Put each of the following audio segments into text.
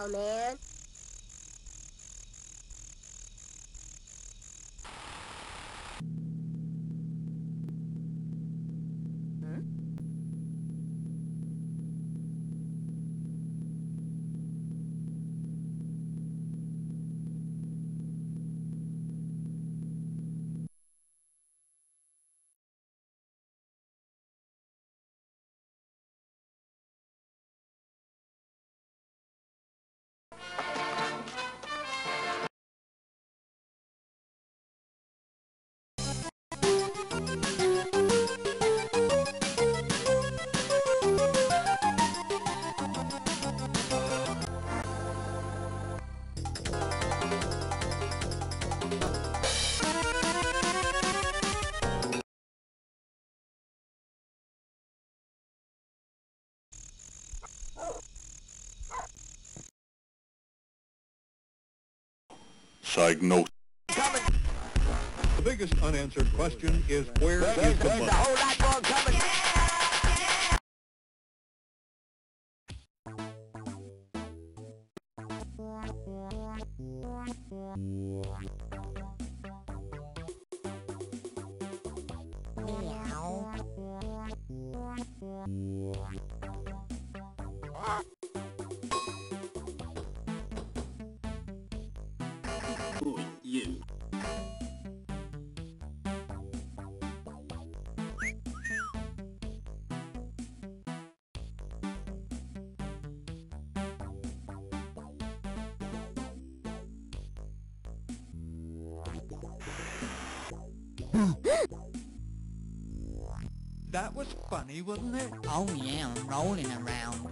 Oh man. Psygnosis. The biggest unanswered question is where is There's, the there's a money? whole That was funny, wasn't it? Oh yeah, I'm rolling around.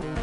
Thank